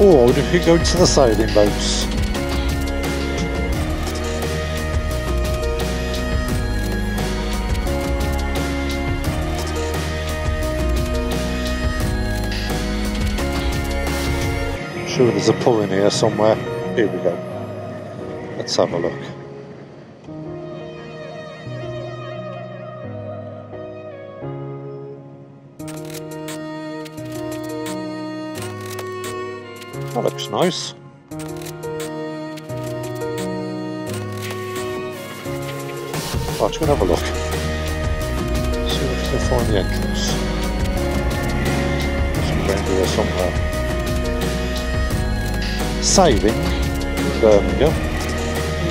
What if you go to the sailing boats? Sure, there's a pull in here somewhere. Here we go. Let's have a look. That looks nice. Right, and have a look. See if we can find the entrance. Some around here somewhere. Sailing, Birmingham.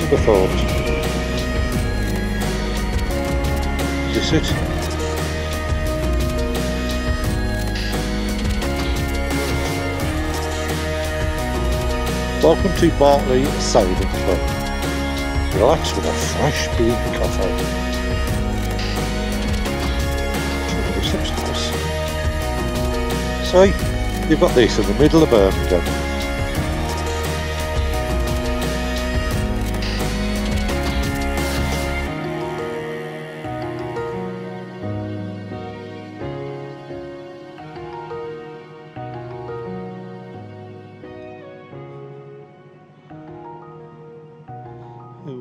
Have thought? Is it? Welcome to Bartley Sailing Club. Relax with a fresh bean coffee. This. So, you've got this in the middle of Birmingham.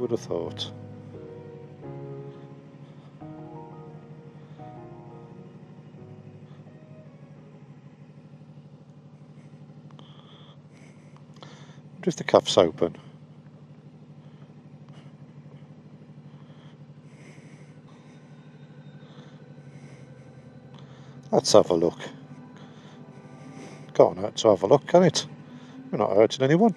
Would have thought? if the cuff's open. Let's have a look. Go on out to have a look, can it? We're not hurting anyone.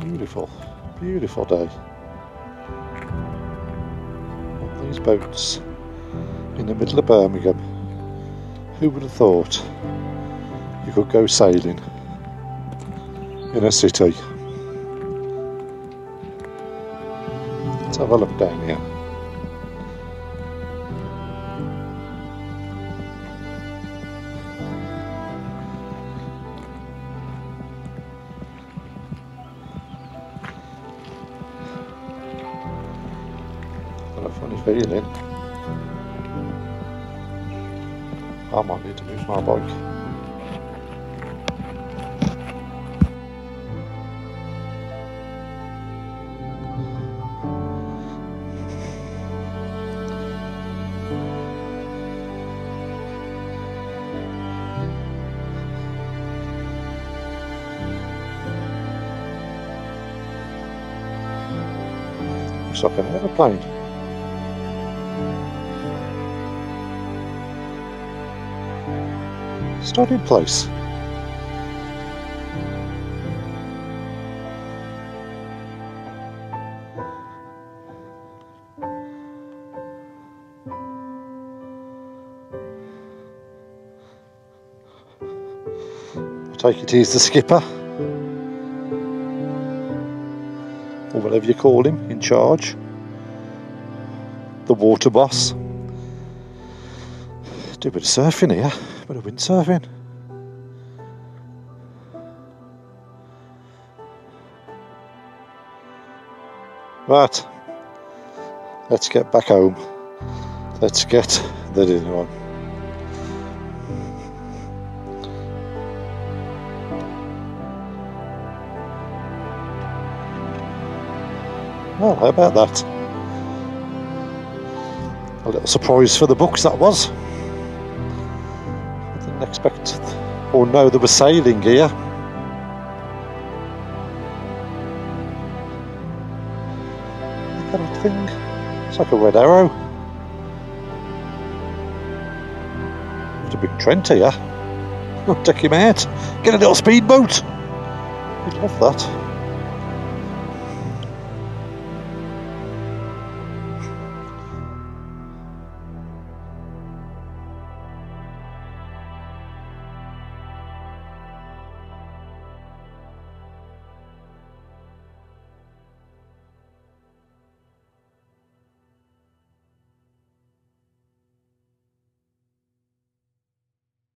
Beautiful, beautiful day. These boats in the middle of Birmingham. Who would have thought you could go sailing in a city? Let's have a look down here. A funny feeling. I need to move my bike. Looks like an aeroplane. Starting place. I take it he's the skipper. Or whatever you call him, in charge. The water boss. Do a bit of surfing here, bit of windsurfing. Right, let's get back home. Let's get the dinner on. Well, how about that? A little surprise for the books that was. Didn't expect or know there was sailing here. Look at that thing. It's like a red arrow. There's a big Trent here. I'll take him out. Get a little speedboat. We'd love that.